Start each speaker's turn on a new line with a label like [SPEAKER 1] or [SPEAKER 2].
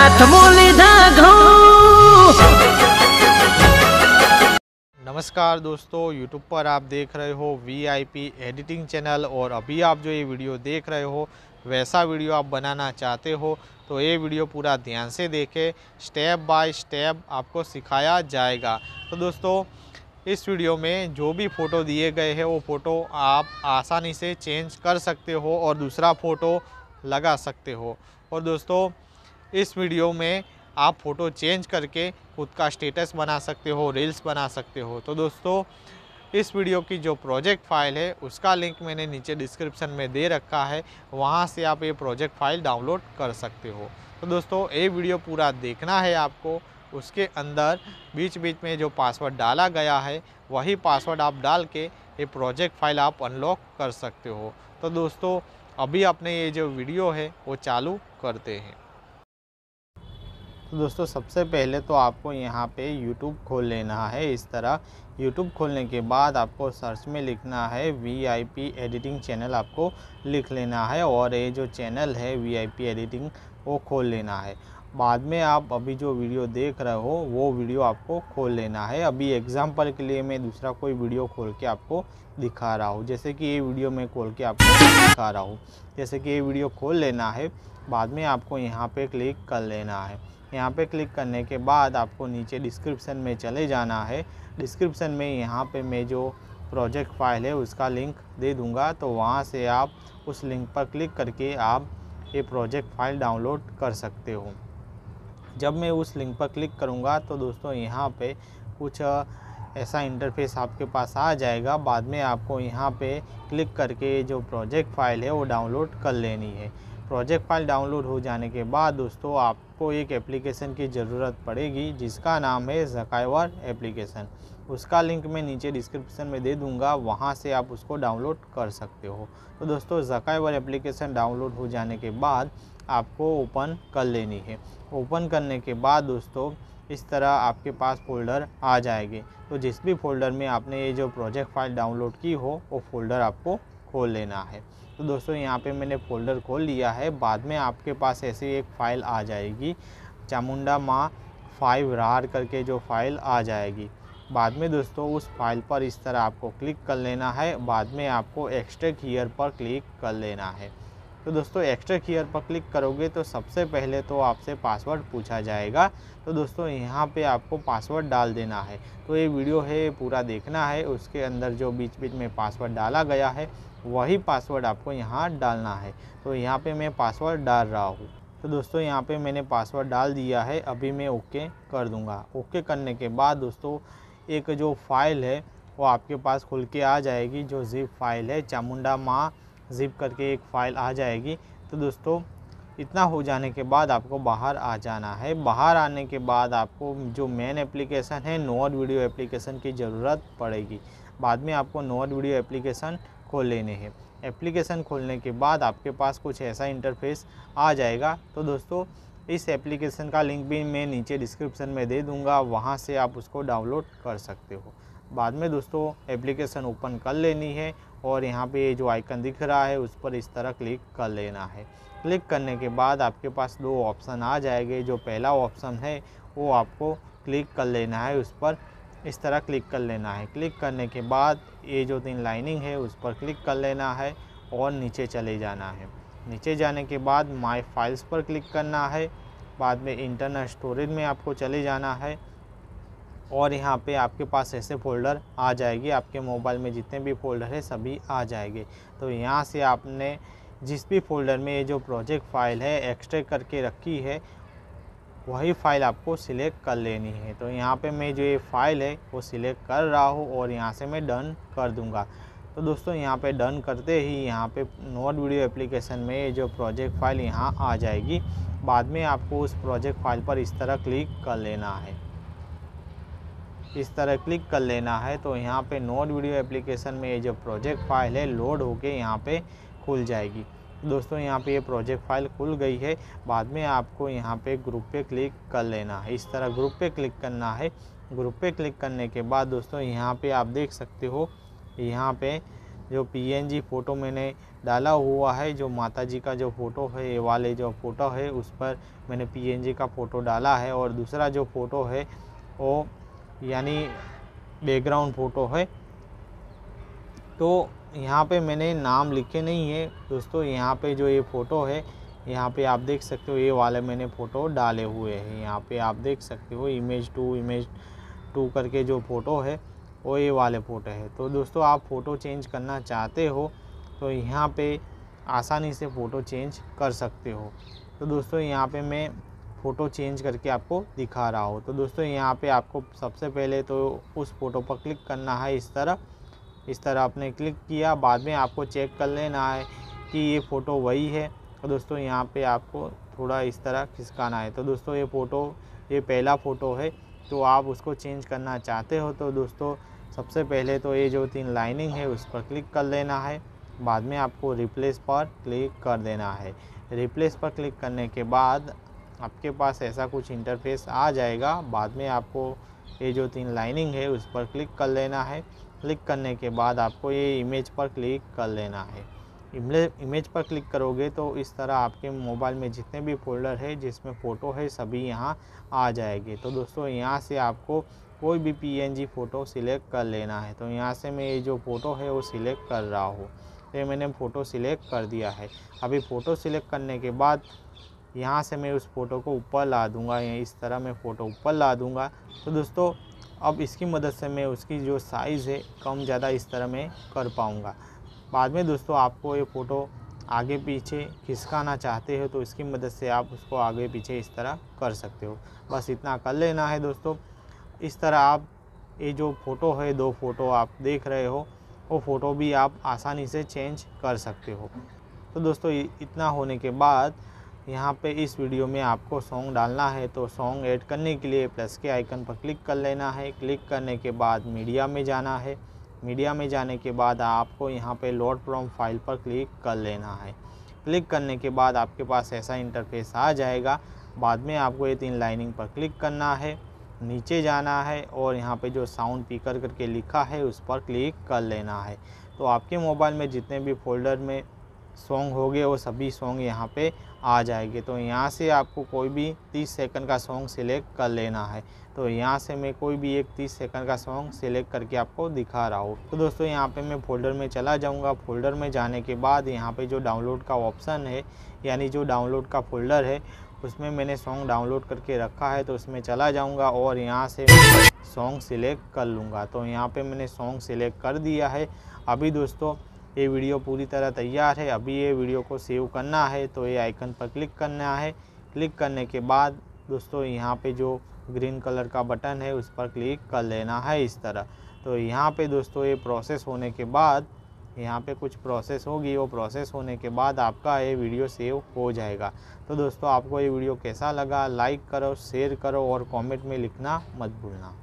[SPEAKER 1] હાથમાં લીધા ઘઉં
[SPEAKER 2] नमस्कार दोस्तों YouTube पर आप देख रहे हो VIP एडिटिंग चैनल और अभी आप जो ये वीडियो देख रहे हो वैसा वीडियो आप बनाना चाहते हो तो ये वीडियो पूरा ध्यान से देखें स्टेप बाय स्टेप आपको सिखाया जाएगा तो दोस्तों इस वीडियो में जो भी फ़ोटो दिए गए हैं वो फ़ोटो आप आसानी से चेंज कर सकते हो और दूसरा फ़ोटो लगा सकते हो और दोस्तों इस वीडियो में आप फ़ोटो चेंज करके खुद का स्टेटस बना सकते हो, रील्स बना सकते हो। तो दोस्तों, इस वीडियो की जो प्रोजेक्ट फ़ाइल है, उसका लिंक मैंने नीचे डिस्क्रिप्शन में दे रखा है। वहाँ से आप ये प्रोजेक्ट फ़ाइल डाउनलोड कर सकते हो। तो दोस्तों, ये वीडियो पूरा देखना है आपको। उसके अंदर बीच बीच में जो पासवर्ड डाला गया है, वही पासवर्ड आप डाल के ये प्रोजेक्ट फ़ाइल आप अनलॉक कर सकते हो। तो दोस्तों, अभी अपने ये जो वीडियो है, वो चालू करते हैं। तो दोस्तों, सबसे पहले तो आपको यहाँ पे YouTube खोल लेना है। इस तरह YouTube खोलने के बाद आपको सर्च में लिखना है VIP एडिटिंग चैनल आपको लिख लेना है और ये जो चैनल है VIP एडिटिंग वो खोल लेना है। बाद में आप अभी जो वीडियो देख रहे हो, वो वीडियो आपको खोल लेना है। अभी एग्ज़ाम्पल के लिए मैं दूसरा कोई वीडियो खोल के आपको दिखा रहा हूँ। जैसे कि ये वीडियो मैं खोल के आपको दिखा रहा हूँ। जैसे कि ये वीडियो खोल लेना है, बाद में आपको यहाँ पे क्लिक कर लेना है। यहाँ पे क्लिक करने के बाद आपको नीचे डिस्क्रिप्शन में चले जाना है। डिस्क्रिप्शन में यहाँ पे मैं जो प्रोजेक्ट फ़ाइल है उसका लिंक दे दूँगा तो वहाँ से आप उस लिंक पर क्लिक करके आप ये प्रोजेक्ट फ़ाइल डाउनलोड कर सकते हो। जब मैं उस लिंक पर क्लिक करूँगा तो दोस्तों यहाँ पे कुछ ऐसा इंटरफेस आपके पास आ जाएगा। बाद में आपको यहाँ पे क्लिक करके जो प्रोजेक्ट फ़ाइल है वो डाउनलोड कर लेनी है। प्रोजेक्ट फ़ाइल डाउनलोड हो जाने के बाद दोस्तों आपको एक एप्लीकेशन की ज़रूरत पड़ेगी, जिसका नाम है जकाइवर एप्लीकेशन। उसका लिंक मैं नीचे डिस्क्रिप्शन में दे दूँगा, वहाँ से आप उसको डाउनलोड कर सकते हो। तो दोस्तों जकाइवर एप्लीकेशन डाउनलोड हो जाने के बाद आपको ओपन कर लेनी है। ओपन करने के बाद दोस्तों, इस तरह आपके पास फोल्डर आ जाएँगे। तो जिस भी फोल्डर में आपने ये जो प्रोजेक्ट फ़ाइल डाउनलोड की हो, वो फोल्डर आपको खोल लेना है। तो दोस्तों, यहाँ पे मैंने फ़ोल्डर खोल लिया है। बाद में आपके पास ऐसी एक फ़ाइल आ जाएगी, चामुंडा माँ फाइव रार करके जो फ़ाइल आ जाएगी। बाद में दोस्तों, उस फ़ाइल पर इस तरह आपको क्लिक कर लेना है। बाद में आपको एक्स्ट्रा हीयर पर क्लिक कर लेना है। तो दोस्तों एक्स्ट्रा कीयर पर क्लिक करोगे तो सबसे पहले तो आपसे पासवर्ड पूछा जाएगा। तो दोस्तों, यहाँ पे आपको पासवर्ड डाल देना है। तो ये वीडियो है, पूरा देखना है। उसके अंदर जो बीच बीच में पासवर्ड डाला गया है, वही पासवर्ड आपको यहाँ डालना है। तो यहाँ पे मैं पासवर्ड डाल रहा हूँ। तो दोस्तों, यहाँ पे मैंने पासवर्ड डाल दिया है। अभी मैं ओके कर दूँगा। ओके करने के बाद दोस्तों, एक जो फ़ाइल है, वो आपके पास खुल के आ जाएगी। जो ज़िप फ़ाइल है, चामुंडा माँ ज़िप करके एक फ़ाइल आ जाएगी। तो दोस्तों, इतना हो जाने के बाद आपको बाहर आ जाना है। बाहर आने के बाद आपको जो मेन एप्लीकेशन है नोट वीडियो एप्लीकेशन की ज़रूरत पड़ेगी। बाद में आपको नोट वीडियो एप्लीकेशन खोल लेने हैं। एप्लीकेशन खोलने के बाद आपके पास कुछ ऐसा इंटरफेस आ जाएगा। तो दोस्तों, इस एप्लीकेशन का लिंक भी मैं नीचे डिस्क्रिप्शन में दे दूँगा। वहाँ से आप उसको डाउनलोड कर सकते हो। बाद में दोस्तों एप्लीकेशन ओपन कर लेनी है और यहाँ पे जो आइकन दिख रहा है उस पर इस तरह क्लिक कर लेना है। क्लिक करने के बाद आपके पास दो ऑप्शन आ जाएँगे। जो पहला ऑप्शन है, वो आपको क्लिक कर लेना है, उस पर इस तरह क्लिक कर लेना है। क्लिक करने के बाद ये जो तीन लाइनिंग है, उस पर क्लिक कर लेना है और नीचे चले जाना है। नीचे जाने के बाद माई फाइल्स पर क्लिक करना है। बाद में इंटरनल स्टोरेज में आपको चले जाना है। और यहाँ पे आपके पास ऐसे फ़ोल्डर आ जाएगी, आपके मोबाइल में जितने भी फ़ोल्डर है सभी आ जाएँगे। तो यहाँ से आपने जिस भी फ़ोल्डर में ये जो प्रोजेक्ट फ़ाइल है एक्सट्रैक्ट करके रखी है, वही फ़ाइल आपको सिलेक्ट कर लेनी है। तो यहाँ पे मैं जो ये फ़ाइल है, वो सिलेक्ट कर रहा हूँ और यहाँ से मैं डन कर दूँगा। तो दोस्तों, यहाँ पे डन करते ही यहाँ पे नोट वीडियो एप्लीकेशन में ये जो प्रोजेक्ट फ़ाइल यहाँ आ जाएगी। बाद में आपको उस प्रोजेक्ट फ़ाइल पर इस तरह क्लिक कर लेना है। इस तरह क्लिक कर लेना है तो यहाँ पे नोट वीडियो एप्लीकेशन में ये जो प्रोजेक्ट फ़ाइल है लोड होके यहाँ पे खुल जाएगी। दोस्तों, यहाँ पे ये प्रोजेक्ट फ़ाइल खुल गई है। बाद में आपको यहाँ पे ग्रुप पे क्लिक कर लेना है। इस तरह ग्रुप पे क्लिक करना है। ग्रुप पे क्लिक करने के बाद दोस्तों, यहाँ पे आप देख सकते हो, यहाँ पे जो पीएनजी फ़ोटो मैंने डाला हुआ है, जो माता जी का जो फ़ोटो है, ये वाले जो फ़ोटो है, उस पर मैंने पीएनजी का फ़ोटो डाला है। और दूसरा जो फ़ोटो है, वो यानी बैकग्राउंड फ़ोटो है। तो यहाँ पे मैंने नाम लिखे नहीं है। दोस्तों, यहाँ पे जो ये फ़ोटो है, यहाँ पे आप देख सकते हो, ये वाले मैंने फ़ोटो डाले हुए हैं। यहाँ पे आप देख सकते हो इमेज टू इमेज टू करके जो फ़ोटो है, वो ये वाले फ़ोटो है। तो दोस्तों, आप फ़ोटो चेंज करना चाहते हो तो यहाँ पे आसानी से फ़ोटो चेंज कर सकते हो। तो दोस्तों, यहाँ पे मैं फ़ोटो चेंज करके आपको दिखा रहा हो। तो दोस्तों, यहाँ पे आपको सबसे पहले तो उस फ़ोटो पर क्लिक करना है इस तरह। इस तरह आपने क्लिक किया, बाद में आपको चेक कर लेना है कि ये फ़ोटो वही है। तो दोस्तों, यहाँ पे आपको थोड़ा इस तरह खिसकाना है। तो दोस्तों, ये फ़ोटो, ये पहला फ़ोटो है तो आप उसको चेंज करना चाहते हो तो दोस्तों, सबसे पहले तो ये जो तीन लाइनिंग है उस पर क्लिक कर लेना है। बाद में आपको रिप्लेस पर क्लिक कर देना है। रिप्लेस पर क्लिक करने के बाद आपके पास ऐसा कुछ इंटरफेस आ जाएगा, बाद में आपको ये जो तीन लाइनिंग है, उस पर क्लिक कर लेना है। क्लिक करने के बाद आपको ये इमेज पर क्लिक कर लेना है। इमेज पर क्लिक करोगे तो इस तरह आपके मोबाइल में जितने भी फोल्डर है, जिसमें फ़ोटो है, सभी यहाँ आ जाएँगे। तो दोस्तों, यहाँ से आपको कोई भी पीएनजी फ़ोटो सिलेक्ट कर लेना है। तो यहाँ से मैं ये जो फ़ोटो है, वो सिलेक्ट कर रहा हूँ। तो मैंने फ़ोटो सिलेक्ट कर दिया है। अभी फ़ोटो सिलेक्ट करने के बाद यहाँ से मैं उस फ़ोटो को ऊपर ला दूँगा, या इस तरह मैं फ़ोटो ऊपर ला दूँगा। तो दोस्तों, अब इसकी मदद से मैं उसकी जो साइज़ है, कम ज़्यादा इस तरह मैं कर पाऊँगा। बाद में दोस्तों, आपको ये फ़ोटो आगे पीछे खिसकाना चाहते हो तो इसकी मदद से आप उसको आगे पीछे इस तरह कर सकते हो। बस इतना कर लेना है दोस्तों। इस तरह आप, ये जो फ़ोटो है, दो फ़ोटो आप देख रहे हो, वो फ़ोटो भी आप आसानी से चेंज कर सकते हो। तो दोस्तों इतना होने के बाद यहाँ पे इस वीडियो में आपको सॉन्ग डालना है तो सॉन्ग ऐड करने के लिए प्लस के आइकन पर क्लिक कर लेना है। क्लिक करने के बाद मीडिया में जाना है। मीडिया में जाने के बाद आपको यहाँ पे लोड फ्रॉम फ़ाइल पर क्लिक कर लेना है। क्लिक करने के बाद आपके पास ऐसा इंटरफेस आ जाएगा। बाद में आपको ये तीन लाइनिंग पर क्लिक करना है। नीचे जाना है और यहाँ पे जो साउंड पीकर करके लिखा है, उस पर क्लिक कर लेना है। तो आपके मोबाइल में जितने भी फोल्डर में सॉन्ग हो गए, वो सभी सॉन्ग यहाँ पे आ जाएँगे। तो यहाँ से आपको कोई भी 30 सेकंड का सॉन्ग सिलेक्ट कर लेना है। तो यहाँ से मैं कोई भी एक 30 सेकंड का सॉन्ग सिलेक्ट करके आपको दिखा रहा हूँ। तो दोस्तों, यहाँ पे मैं फ़ोल्डर में चला जाऊँगा। फ़ोल्डर में जाने के बाद यहाँ पे जो डाउनलोड का ऑप्शन है, यानी जो डाउनलोड का फ़ोल्डर है, उसमें मैंने सॉन्ग डाउनलोड करके रखा है। तो उसमें चला जाऊँगा और यहाँ से सॉन्ग सिलेक्ट कर लूँगा। तो यहाँ पर मैंने सॉन्ग सिलेक्ट कर दिया है। अभी दोस्तों ये वीडियो पूरी तरह तैयार है। अभी ये वीडियो को सेव करना है तो ये आइकन पर क्लिक करना है। क्लिक करने के बाद दोस्तों, यहाँ पे जो ग्रीन कलर का बटन है, उस पर क्लिक कर लेना है इस तरह। तो यहाँ पे दोस्तों, ये प्रोसेस होने के बाद, यहाँ पे कुछ प्रोसेस होगी। वो प्रोसेस होने के बाद आपका ये वीडियो सेव हो जाएगा। तो दोस्तों, आपको ये वीडियो कैसा लगा, लाइक करो, शेयर करो और कमेंट में लिखना मत भूलना।